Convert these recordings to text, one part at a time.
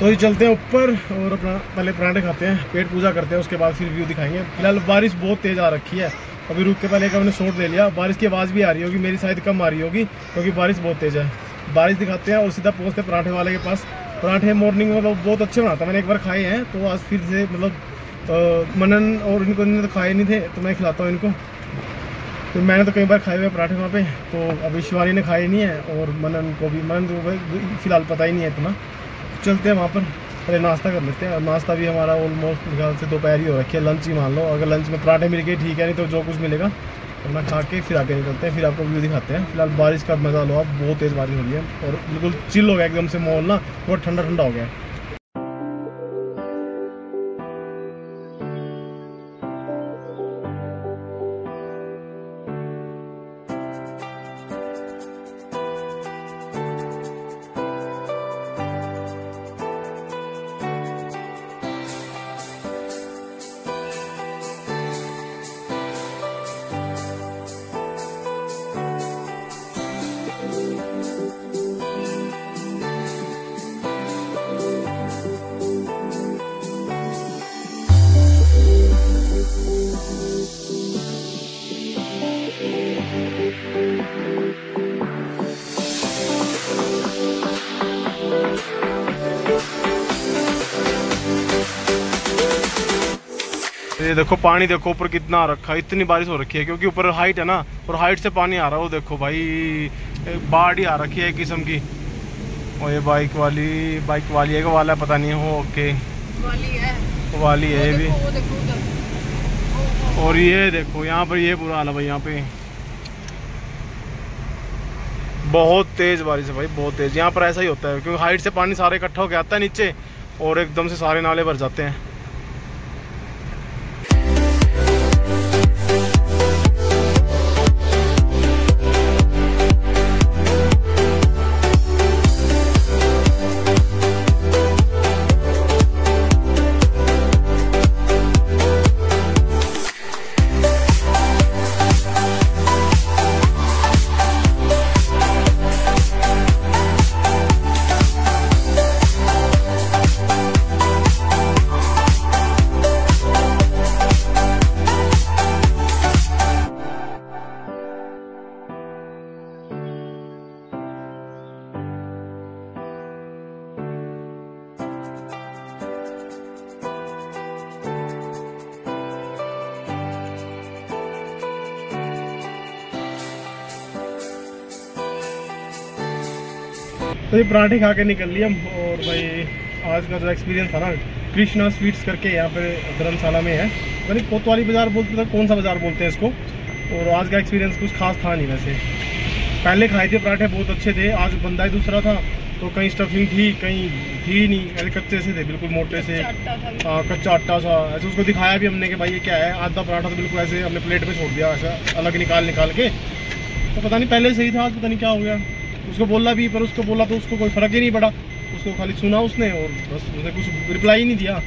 तो ये चलते हैं ऊपर और अपना पहले पराठे खाते हैं, पेट पूजा करते हैं, उसके बाद फिर व्यू दिखाएँगे। फ़िलहाल बारिश बहुत तेज़ आ रखी है। अभी रुक के पहले एक हमने शॉट ले लिया। बारिश की आवाज़ भी आ रही होगी, मेरी शायद कम आ रही होगी, क्योंकि बारिश बहुत तेज़ है। बारिश दिखाते हैं और सीधा पहुँचते हैं पराठे वाले के पास। पराठे मॉर्निंग में मतलब बहुत अच्छे बनाता मैंने एक बार खाए हैं तो आज फिर से मतलब मनन और इनको इन्होंने तो खाए नहीं थे तो मैं खिलाता हूँ इनको। तो मैंने तो कई बार खाए हुए पराठे वहाँ पे तो अभी शिवानी ने खाए नहीं है और मनन को भी मनन को फ़िलहाल पता ही नहीं है इतना। चलते हैं वहाँ पर। पहले नाश्ता कर लेते हैं। नाश्ता भी हमारा ऑलमोस्ट ख्याल से दोपहर ही हो रखी है। लंच ही मान लो। अगर लंच में पराठे मिल गए, ठीक है, नहीं तो जो कुछ मिलेगा, अपना खा के फिर आगे निकलते हैं। फिर आपको व्यू दिखाते हैं। फ़िलहाल बारिश का मज़ा लो आप, बहुत तेज़ बारिश हो रही है। और बिल्कुल चिल हो गया, एकदम से माहौल ना बहुत ठंडा ठंडा हो गया ये देखो पानी देखो ऊपर कितना आ रखा है इतनी बारिश हो रखी है क्योंकि ऊपर हाइट है ना और हाइट से पानी आ रहा है वो देखो भाई बाढ़ ही आ रखी है एक किस्म की। और ये बाइक वाली बाइक वाली है वाला पता नहीं हो ओके वाली है। वाली है ये भी। और ये देखो यहाँ पर ये बुरा हाल है भाई यहाँ पे। बहुत तेज बारिश है भाई बहुत तेज। यहाँ पर ऐसा ही होता है क्योंकि हाइट से पानी सारे इकट्ठा होकर आता है नीचे और एकदम से सारे नाले भर जाते हैं। तो ये पराठे खा के निकल लिए हम और भाई आज का जो एक्सपीरियंस था ना कृष्णा स्वीट्स करके यहाँ पे धर्मशाला में है। यानी कोतवाली बाज़ार बोलते थे कौन सा बाज़ार बोलते हैं इसको? और आज का एक्सपीरियंस कुछ खास था नहीं वैसे। पहले खाए थे पराठे बहुत अच्छे थे। आज बंदा ही दूसरा था तो कहीं स्टफिंग थी कहीं थी नहीं। ऐसे कच्चे से थे बिल्कुल मोटे से। हाँ कच्चा आटा सा। ऐसे उसको दिखाया भी हमने कि भाई ये क्या है आधा पराठा तो बिल्कुल ऐसे हमने प्लेट में छोड़ दिया ऐसा अलग निकाल निकाल के। तो पता नहीं पहले सही था आज पता नहीं क्या हो गया। उसको बोला भी, पर उसको बोला तो उसको कोई फ़र्क ही नहीं पड़ा। उसको खाली सुना उसने और बस उसने कुछ रिप्लाई ही नहीं दिया।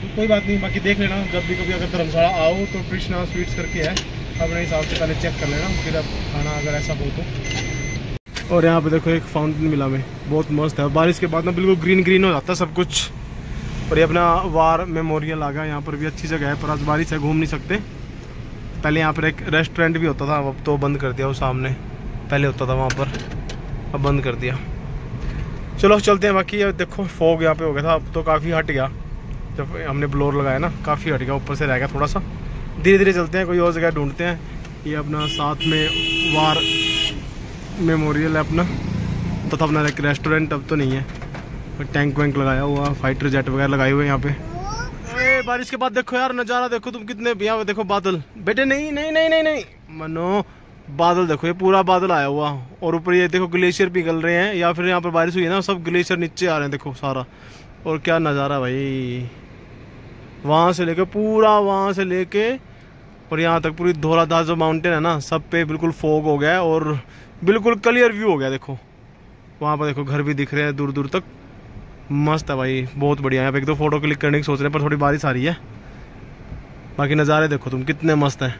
तो कोई बात नहीं, बाकी देख लेना। जब भी कभी अगर धर्मशाला आओ तो कृष्णा स्वीट्स करके है। अपने हिसाब से पहले चेक कर लेना। फिर अब खाना अगर ऐसा हो तो। और यहाँ पे देखो एक फाउंटेन मिला में बहुत मस्त है। बारिश के बाद ना बिल्कुल ग्रीन ग्रीन हो जाता है सब कुछ। और ये अपना वार मेमोरियल आ गया। यहाँ पर भी अच्छी जगह है, पर आज बारिश है, घूम नहीं सकते। पहले यहाँ पर एक रेस्टोरेंट भी होता था, अब तो बंद कर दिया वो सामने। पहले होता था वहाँ पर। अब बंद कर दिया। चलो, चलते हैं बाकी। देखो फॉग यहाँ पे हो गया था। अब तो काफ़ी हट गया। जब हमने ब्लोर लगाया ना, काफ़ी हट गया। ऊपर से रह गया थोड़ा सा धीरे धीरे चलते हैं, कोई और जगह ढूंढते हैं। ये अपना साथ में वार मेमोरियल है अपना। तो अपना एक रेस्टोरेंट अब तो नहीं है। टैंक वैंक लगाया हुआ फाइटर जेट वगैरह लगाए हुए यहाँ पे। बारिश के बाद देखो यार, नज़ारा देखो तुम कितने यहाँ देखो बादल। बेटे, नहीं नहीं नहीं नहीं नहीं। मनो बादल देखो, ये पूरा बादल आया हुआ और ऊपर ये देखो ग्लेशियर पिघल रहे हैं। या फिर यहाँ पर बारिश हुई है ना, सब ग्लेशियर नीचे आ रहे हैं देखो सारा। और क्या नज़ारा भाई। वहाँ से लेके पूरा वहाँ से लेके और यहाँ तक पूरी धौलाधार जो माउंटेन है ना, सब पे बिल्कुल फोग हो गया है और बिल्कुल क्लियर व्यू हो गया देखो। वहाँ पर देखो घर भी दिख रहे हैं दूर दूर तक। मस्त है भाई, बहुत बढ़िया यहाँ पे एक दो फ़ोटो क्लिक करने की सोच रहे हैं, पर थोड़ी बारिश आ रही है। बाकी नज़ारे देखो तुम, कितने मस्त हैं।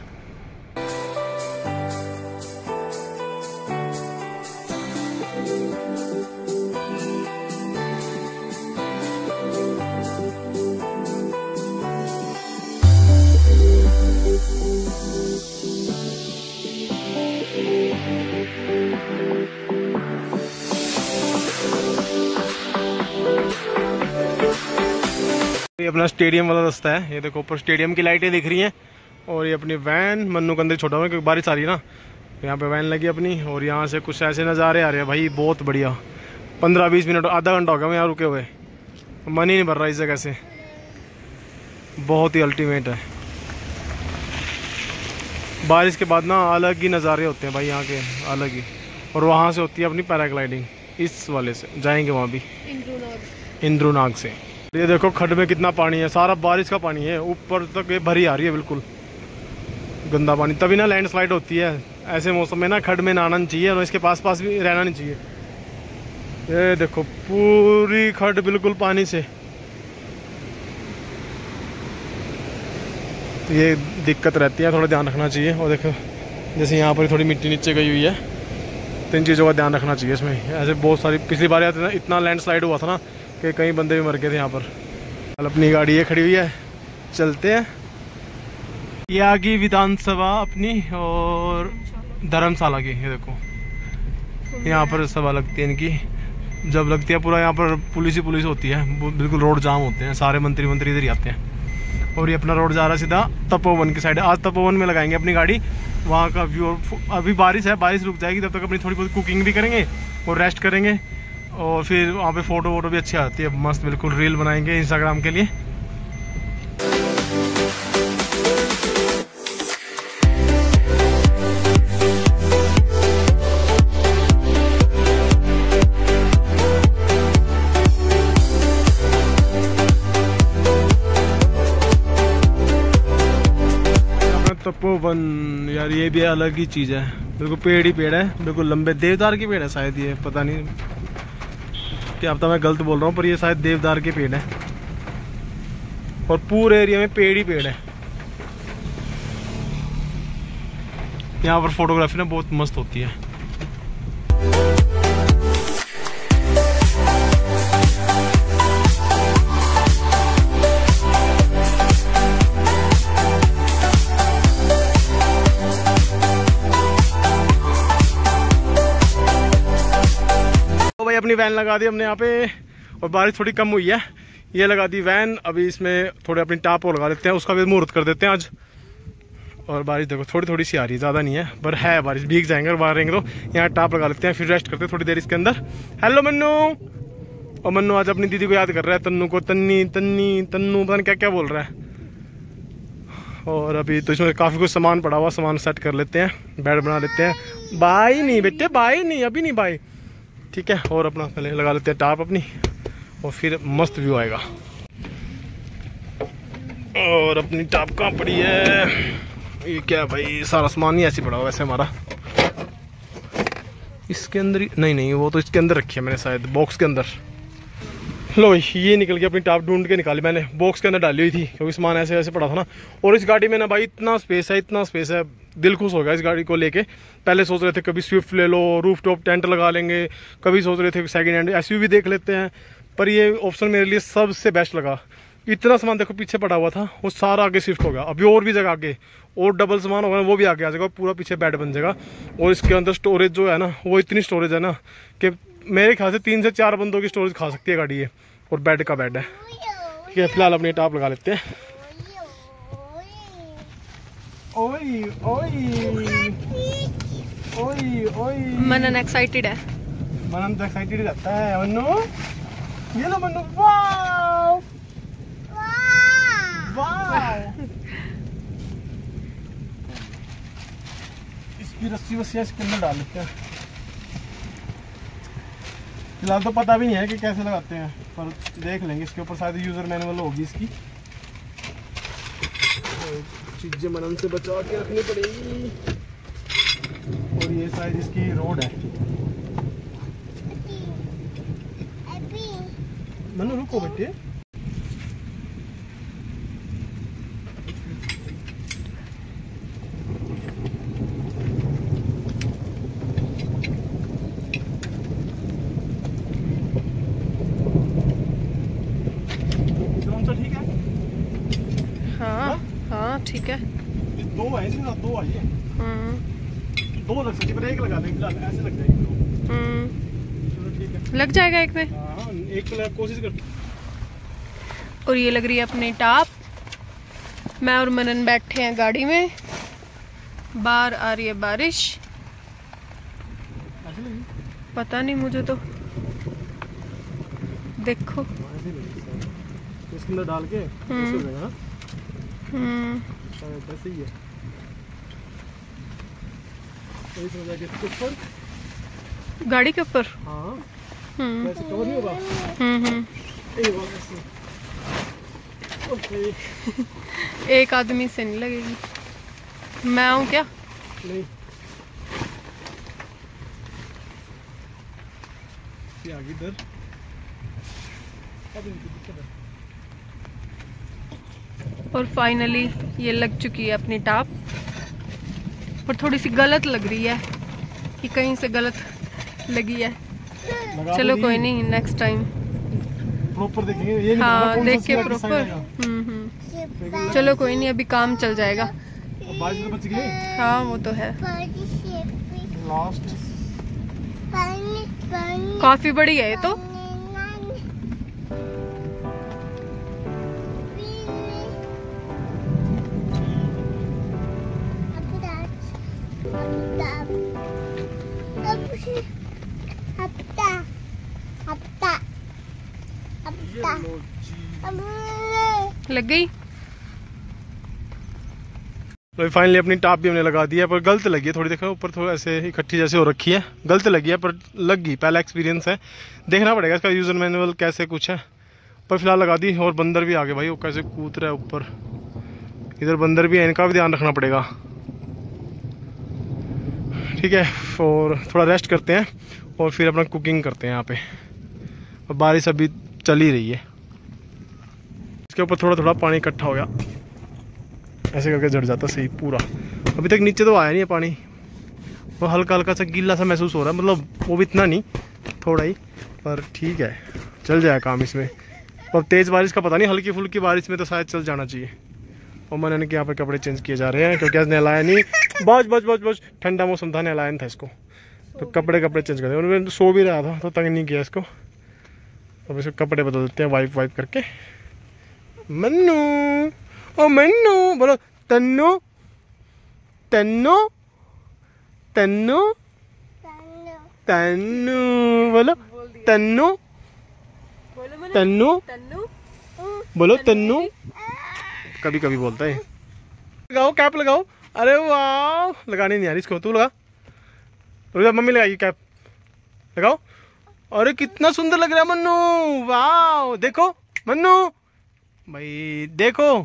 अपना स्टेडियम वाला रास्ता है। ये देखो ऊपर स्टेडियम की लाइटें दिख रही हैं। और ये अपनी वैन मन्नू के अंदर छोटा हुआ क्योंकि बारिश आ रही है ना। यहाँ पे वैन लगी अपनी और यहाँ से कुछ ऐसे नज़ारे आ रहे हैं। भाई बहुत बढ़िया। पंद्रह बीस मिनट आधा घंटा हो गया मैं यहाँ रुके हुए। मन ही नहीं भर रहा इस जगह से। बहुत ही अल्टीमेट है। बारिश के बाद ना अलग ही नज़ारे होते हैं भाई यहाँ के अलग ही। और वहाँ से होती है अपनी पैराग्लाइडिंग इस वाले से जाएँगे वहाँ भी। इंद्रुनाग से। ये देखो खड में कितना पानी है, सारा बारिश का पानी है, ऊपर तक ये भरी आ रही है बिल्कुल। गंदा पानी, तभी ना लैंडस्लाइड होती है। ऐसे मौसम में ना खड में नहाना नहीं चाहिए और इसके पास पास भी रहना नहीं चाहिए। ये देखो, पूरी खड्ड बिल्कुल पानी से। तो ये दिक्कत रहती है, थोड़ा ध्यान रखना चाहिए। और देखो, जैसे यहाँ पर थोड़ी मिट्टी नीचे गई हुई है तो इन चीज़ों का ध्यान रखना चाहिए इसमें। ऐसे बहुत सारी, पिछली बार इतना लैंडस्लाइड हुआ था ना कि कई बंदे भी मर गए थे यहाँ पर। कल अपनी गाड़ी ये खड़ी हुई है। चलते हैं। ये आ गई विधानसभा अपनी और धर्मशाला की, ये देखो। यहाँ पर सभा लगती है इनकी। जब लगती है पूरा यहाँ पर पुलिस ही पुलिस होती है। बिल्कुल रोड जाम होते हैं। सारे मंत्री मंत्री इधर ही आते हैं। और ये अपना रोड जा रहा है सीधा तपोवन की साइड आज तपोवन में लगाएँगे अपनी गाड़ी। वहाँ का व्यू अभी बारिश है, बारिश रुक जाएगी। तब तक अपनी थोड़ी बहुत कुकिंग भी करेंगे और रेस्ट करेंगे। और फिर वहाँ पे फ़ोटो वोटो भी अच्छी आती है। मस्त, बिल्कुल रील बनाएँगे इंस्टाग्राम के लिए। अपना तपोवन यार ये भी अलग ही चीज़ है। बिल्कुल पेड़ ही पेड़ है, बिल्कुल लंबे, देवदार के पेड़ है शायद ये, पता नहीं। क्या पता मैं गलत बोल रहा हूँ, पर ये शायद देवदार के पेड़ है। और पूरे एरिया में पेड़ ही पेड़ है। यहाँ पर फोटोग्राफी ना बहुत मस्त होती है। अपनी वैन लगा दी हमने यहाँ पे, और बारिश थोड़ी कम हुई है। ये लगा दी वैन अभी इसमें थोड़े अपनी टाप और लगा देते हैं, उसका भी मुहूर्त कर देते हैं आज। और बारिश देखो, थोड़ी थोड़ी सी आ रही है, ज़्यादा नहीं है, पर है बारिश, भीग जाएँगे बाहर रहेंगे तो यहाँ टाप लगा लेते हैं, फिर रेस्ट करते हैं थोड़ी देर इसके अंदर। हेलो मन्नू। और मन्नू आज अपनी दीदी को याद कर रहा है, तन्नू को, तन्नी तन्नी, तन्नू, पता नहीं क्या क्या बोल रहा है। और अभी तो इसमें काफ़ी कुछ सामान पड़ा हुआ, सामान सेट कर लेते हैं बेड बना लेते हैं। बाई नहीं बेटे, बाई नहीं, अभी नहीं बाई। ठीक है, और अपना पहले लगा लेते हैं टाप अपनी, और फिर मस्त व्यू आएगा। और अपनी टाप कहाँ पड़ी है? ये क्या भाई, सारा सामान ही ऐसे पड़ा हुआ वैसे हमारा। इसके अंदर ही नहीं नहीं, वो तो इसके अंदर रखी है मैंने शायद बॉक्स के अंदर। लो ये निकल गया अपनी टाप ढूंढ के निकाली मैंने। बॉक्स के अंदर डाली हुई थी, क्योंकि सामान ऐसे ऐसे पड़ा था ना। और इस गाड़ी में ना भाई इतना स्पेस है, इतना स्पेस है, दिल खुश हो गया इस गाड़ी को लेके। पहले सोच रहे थे कभी स्विफ्ट ले लो रूफ टॉप टेंट लगा लेंगे। कभी सोच रहे थे सेकेंड हैंड एस भी देख लेते हैं। पर ये ऑप्शन मेरे लिए सबसे बेस्ट लगा। इतना सामान देखो पीछे पड़ा हुआ था, वो सारा आगे शिफ्ट हो गया। अभी और भी जगह आगे, और डबल सामान होगा वो भी आगे आ जाएगा, पूरा पीछे बेड बन जाएगा। और इसके अंदर स्टोरेज जो है ना, वो इतनी स्टोरेज है ना कि मेरे ख्याल से तीन से चार बंदों की स्टोरेज खा सकती है गाड़ी ये और बेड का बेड है। ठीक है फ़िलहाल अपनी टाप लगा लेते हैं। ओई ओई ओई ओई। मनन एक्साइटेड है। मनन तो एक्साइटेड रहता है मन्नू। ये लो मन्नू वाओ। वाओ। इसकी रस्सी वस्सी इसके अंदर डाल लेते हैं। फ़िलहाल तो पता भी नहीं है कि कैसे लगाते हैं पर देख लेंगे। इसके ऊपर शायद यूज़र मैनुअल होगी इसकी। चीज़ें मनम से बचा के रखनी पड़ेगी। और ये शायद इसकी रोड है। मनु रुको बेटे ड्रोन सा ठीक है हाँ हाँ ठीक है ये दो है इसके साथ दो आई है हम्म, है एक लगा फ़िलहाल ऐसे लग जाएगी हम्म, है। लग जाएगा एक में हाँ एक तो कोशिश कर और ये लग रही है अपनी टाप। मैं और मनन बैठे हैं गाड़ी में। बाहर आ रही है बारिश। पता नहीं मुझे तो। देखो। हाँ। इसके अंदर डाल के हम्म। हो हाँ? हम्म शायद ऐसे ही है ऐसे हो जाएगा इसके ऊपर गाड़ी के ऊपर? हाँ। हम्म। कवर नहीं होगा। हम्म हम्म। एक आदमी से नहीं लगेगी। मैं आऊँ क्या? नहीं। आगे इधर। है। और फाइनली ये लग चुकी है अपनी टाप। पर थोड़ी सी गलत लग रही है कि कहीं से गलत लगी है। तो चलो कोई नहीं नेक्स्ट टाइम प्रॉपर देखेंगे ये हाँ देख के प्रॉपर हम्म हम्म। चलो कोई नहीं अभी काम चल जाएगा। तो हाँ वो तो है। काफ़ी बड़ी है ये तो। लग गई? तो फाइनली अपनी टाप भी हमने लगा दी है, पर गलत लगी है थोड़ी, देखो, ऊपर थोड़ा ऐसे इकट्ठी जैसे हो रखी है। गलत लगी है, पर लग गई, पहला एक्सपीरियंस है। देखना पड़ेगा इसका यूज़र मैनुअल कैसे कुछ है। पर फ़िलहाल लगा दी, और बंदर भी आ गए भाई, वो कैसे कूद रहा है ऊपर। इधर बंदर भी है, इनका भी ध्यान रखना पड़ेगा। ठीक है, और थोड़ा रेस्ट करते हैं, और फिर अपना कुकिंग करते हैं यहाँ पे। और बारिश अभी चल ही रही है। इसके ऊपर थोड़ा थोड़ा पानी इकट्ठा हो गया। ऐसे करके जड़ जाता सही पूरा। अभी तक नीचे तो आया नहीं है पानी। वो हल्का हल्का सा गीला सा महसूस हो रहा है। मतलब वो भी इतना नहीं, थोड़ा ही, पर ठीक है। चल जाए काम इसमें। अब तेज़ बारिश का पता नहीं हल्की फुल्की बारिश में तो शायद चल जाना चाहिए। और मैंने कि यहाँ पर कपड़े चेंज किए जा रहे हैं क्योंकि आज नहलाया नहीं। बस बस बस बस। ठंडा मौसम था नहलाया नहीं था इसको। तो कपड़े कपड़े चेंज कर दिए। और तो सो भी रहा था तो तंग नहीं किया इसको। अब इसको कपड़े बदल देते हैं वाइप वाइप करके। मन्नू ओ मन्नू बोलो तन्नू तन्नू तन्नू तन्नू बोलो तन्नू तन्नू बोलो तन्नू कभी कभी बोलता है। लगाओ कैप लगाओ। अरे वाह! लगाने नहीं आ रही इसको। तू लगा। रुक मम्मी लगाएगी कैप लगाओ। अरे कितना सुंदर लग रहा है मन्नू। वाह! देखो, मन्नू। भाई, देखो।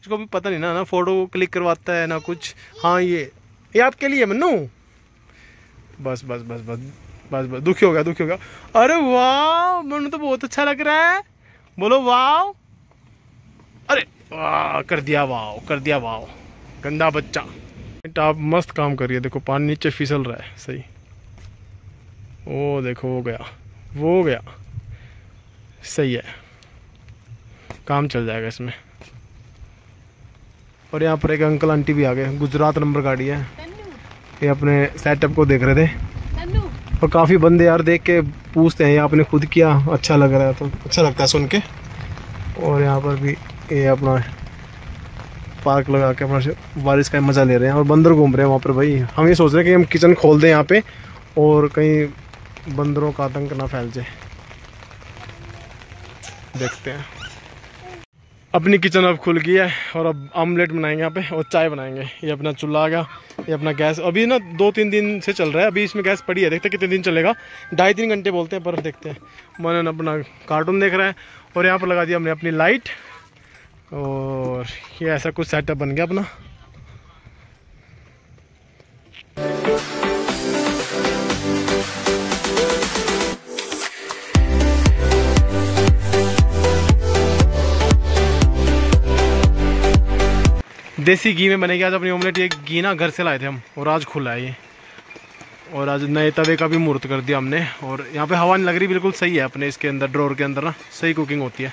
इसको भी पता नहीं ना ना फ़ोटो क्लिक करवाता है, ना कुछ। हाँ ये। ये आपके लिए मन्नू। बस बस बस बस बस बस। दुखी हो गया, दुखी हो गया। अरे वाह! मन्नू तो बहुत अच्छा लग रहा है। बोलो, वाह! अरे वाह कर दिया वाह कर दिया वाह गंदा बच्चा। टाप मस्त काम कर रही है देखो पानी नीचे फिसल रहा है सही। ओ देखो वो गया। वो गया। सही है। काम चल जाएगा इसमें। और यहाँ पर एक अंकल आंटी भी आ गए। गुजरात नंबर गाड़ी है। ये अपने सेटअप को देख रहे थे। और काफ़ी बंदे यार देख के पूछते हैं ये आपने खुद किया? अच्छा लग रहा है तो अच्छा लगता है सुन के। और यहाँ पर भी ये अपना पार्क लगा के अपना बारिश का मज़ा ले रहे हैं और बंदर घूम रहे हैं वहाँ पर भाई। हम ये सोच रहे हैं कि हम किचन खोल दें यहाँ पे और कहीं बंदरों का आतंक ना फैल जाए। देखते हैं। अपनी किचन अब खुल गई है और अब आमलेट बनाएँगे यहाँ पे और चाय बनाएँगे। ये अपना चूल्हा आ गया, ये अपना गैस। अभी ना दो तीन दिन से चल रहा है, अभी इसमें गैस पड़ी है। देखते हैं कितने दिन चलेगा। ढाई तीन घंटे बोलते हैं पर देखते हैं। मनन अपना कार्टून देख रहा है और यहाँ पर लगा दिया हमने अपनी लाइट। और ये ऐसा कुछ सेटअप बन गया अपना। देसी घी में बनेगी। आज अपनी ऑमलेट ये घी ना घर से लाए थे हम, और आज खुला है ये। और आज नए तवे का भी मुहूर्त कर दिया हमने, और यहाँ पे हवा नहीं लग रही, बिल्कुल सही है अपने इसके अंदर ड्रोर के अंदर ना, सही कुकिंग होती है।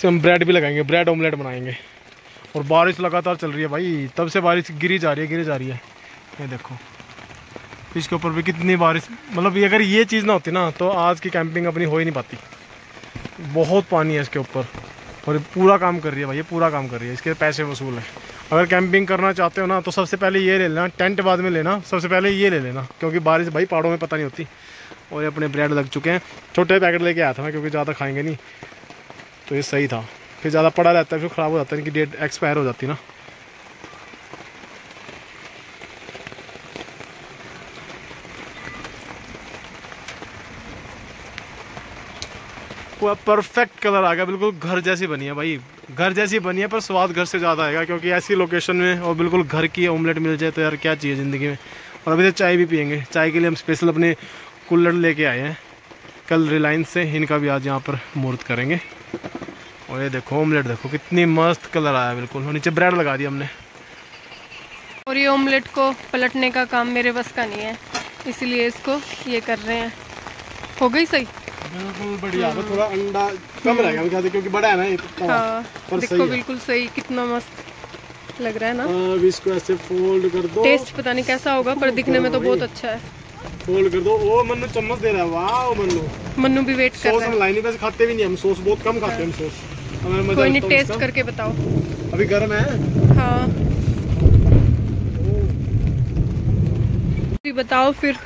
इसमें हम ब्रेड भी लगाएँगे ब्रेड ऑमलेट बनाएँगे। और बारिश लगातार चल रही है भाई, तब से बारिश गिरी जा रही है, गिरी जा रही है। ये देखो, इसके ऊपर भी कितनी बारिश मतलब ये अगर ये चीज़ ना होती ना तो आज की कैंपिंग अपनी हो ही नहीं पाती। बहुत पानी है इसके ऊपर, और पूरा काम कर रही है भाई, ये पूरा काम कर रही है, इसके पैसे वसूल है। अगर कैंपिंग करना चाहते हो ना तो सबसे पहले ये ले लेना टेंट बाद में लेना, सबसे पहले ये ले लेना, क्योंकि बारिश भाई पहाड़ों में पता नहीं होती। और ये अपने ब्रेड लग चुके हैं। छोटे पैकेट लेके आया था मैं, क्योंकि ज़्यादा खाएँगे नहीं। तो ये सही था। फिर ज़्यादा पड़ा रहता है, फिर ख़राब हो जाता है इनकी डेट एक्सपायर हो जाती ना। पूरा परफेक्ट कलर आ गया, बिल्कुल घर जैसी बनी है भाई। घर जैसी बनी है, पर स्वाद घर से ज़्यादा आएगा, क्योंकि ऐसी लोकेशन में और बिल्कुल घर की ऑमलेट मिल जाए तो यार क्या चाहिए ज़िंदगी में। और अभी तो चाय भी पियेंगे। चाय के लिए हम स्पेशल अपने कूलर लेके आए हैं। कल रिलायंस से इनका भी आज यहाँ पर मुहूर्त करेंगे। और ये देखो ऑमलेट देखो कितनी मस्त कलर आया बिल्कुल। और नीचे ब्रेड लगा दिया हमने। और ये ऑमलेट को पलटने का काम मेरे बस का नहीं है। इसलिए इसको ये कर रहे हैं। हो गई सही? बिल्कुल बढ़िया। थोड़ा अंडा कम मैं कहते क्योंकि बड़ा है ना ये हाँ देखो बिल्कुल सही कितना मस्त लग रहा है ना। अब इसको ऐसे फोल्ड कर दो। टेस्ट पता नहीं कैसा होगा पर दिखने में तो बहुत अच्छा है। फोल्ड कर दो। ओ मन्नू चम्मच दे रहा है। वाह मन्नू। मन्नू भी वेट कर सॉस हम लाइन वैसे खाते भी नहीं हम सॉस बहुत कम खाते हैं हम सॉस कोई नहीं टेस्ट करके बताओ। अभी गर्म है? हाँ। भी बताओ फिर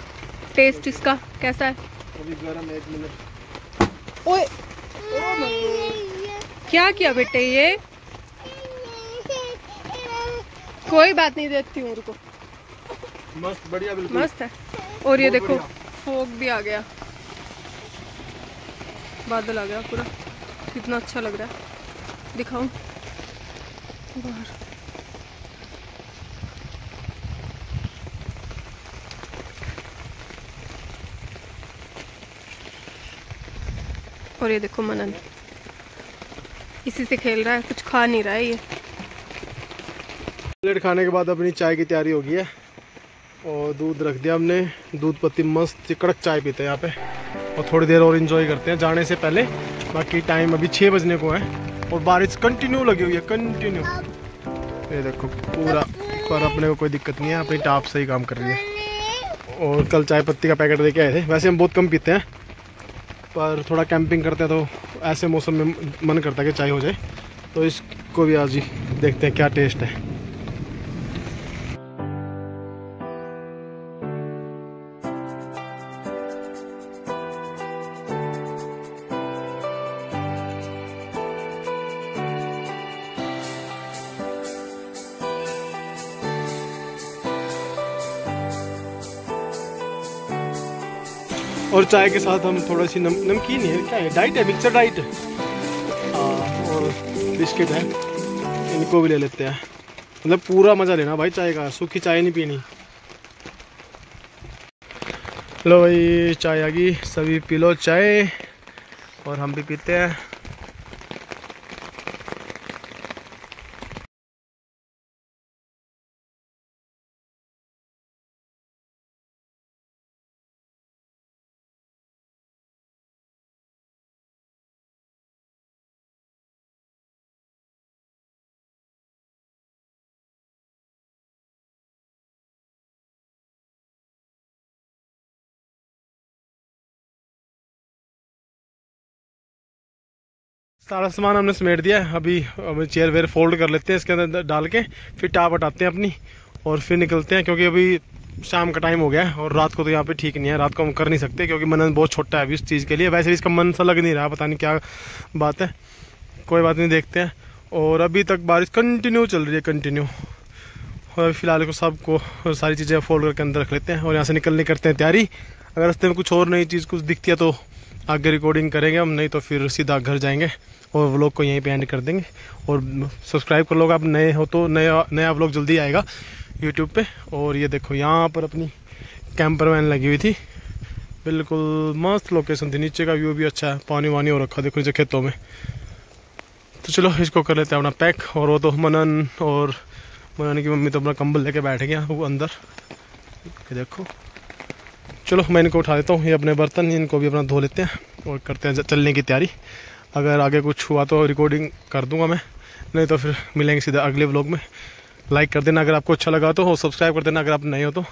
टेस्ट इसका कैसा है? अभी गर्म है एक मिनट। ओए। क्या किया बेटे ये? कोई बात नहीं देती हूँ रुको मस्त बढ़िया बिल्कुल। मस्त है। और ये देखो। फोग भी आ गया। बादल आ गया पूरा। कितना अच्छा लग रहा है। दिखाऊँ? बाहर। और ये देखो मनन। इसी से खेल रहा है, कुछ खा नहीं रहा है ये। प्लेट खाने के बाद अपनी चाय की तैयारी हो गई है। और दूध रख दिया हमने। दूध पत्ती मस्त कड़क चाय पीते हैं यहाँ पे। और थोड़ी देर और इन्जॉय करते हैं। जाने से पहले बाकी टाइम अभी छः बजने को है और बारिश कंटिन्यू लगी हुई है कंटिन्यू ये देखो, पूरा पर अपने को कोई दिक्कत नहीं है, अपनी टाप सही काम कर रही है। और कल चाय पत्ती का पैकेट लेके आए थे, वैसे हम बहुत कम पीते हैं, पर थोड़ा कैंपिंग करते हैं तो ऐसे मौसम में मन करता है कि चाय हो जाए। तो इसको भी आज ही देखते हैं क्या टेस्ट है। और चाय के साथ हम थोड़ा सी नम, नमकीन है क्या है? डाइट है मिक्सर डाइट। है और बिस्किट है इनको भी ले लेते हैं। मतलब पूरा मज़ा लेना भाई चाय का सूखी चाय नहीं पीनी। लो भाई चाय आ गई सभी पी लो चाय और हम भी पीते हैं। सारा सामान हमने समेट दिया है। अभी अभी चेयर वेयर फोल्ड कर लेते हैं इसके अंदर डाल के, फिर टाप हटाते हैं अपनी और फिर निकलते हैं क्योंकि अभी शाम का टाइम हो गया है और रात को तो यहाँ पे ठीक नहीं है। रात को हम कर नहीं सकते क्योंकि मनन बहुत छोटा है अभी उस चीज़ के लिए। वैसे भी इसका मन सा लग नहीं रहा, पता नहीं क्या बात है। कोई बात नहीं, देखते हैं। और अभी तक बारिश कंटिन्यू चल रही है कंटिन्यू और फ़िलहाल को सबको सारी चीज़ें फोल्ड करके अंदर रख लेते हैं और यहाँ से निकलने करते हैं तैयारी। अगर रास्ते में कुछ और नई चीज़ कुछ दिखती है तो आगे रिकॉर्डिंग करेंगे हम, नहीं तो फिर सीधा घर जाएँगे और व्लॉग को यहीं पे एंड कर देंगे। और सब्सक्राइब कर लोग आप, नए हो तो नया नया व्लॉग जल्दी आएगा यूट्यूब पे। और ये देखो, यहाँ पर अपनी कैंपर वैन लगी हुई थी। बिल्कुल मस्त लोकेशन थी। नीचे का व्यू भी अच्छा है। पानी वानी हो रखा देखो नीचे खेतों में। तो चलो, इसको कर लेते हैं अपना पैक और वो तो मनन, और मनन की मम्मी तो अपना कंबल लेके बैठ गया, वो अंदर। देखो। चलो, मैं इनको उठा देता हूँ, ये अपने बर्तन, इनको भी अपना धो लेते हैं और करते हैं चलने की तैयारी। अगर आगे कुछ हुआ तो रिकॉर्डिंग कर दूँगा मैं, नहीं तो फिर मिलेंगे सीधा अगले ब्लॉग में। लाइक कर देना अगर आपको अच्छा लगा तो सब्सक्राइब कर देना अगर आप नए हो तो।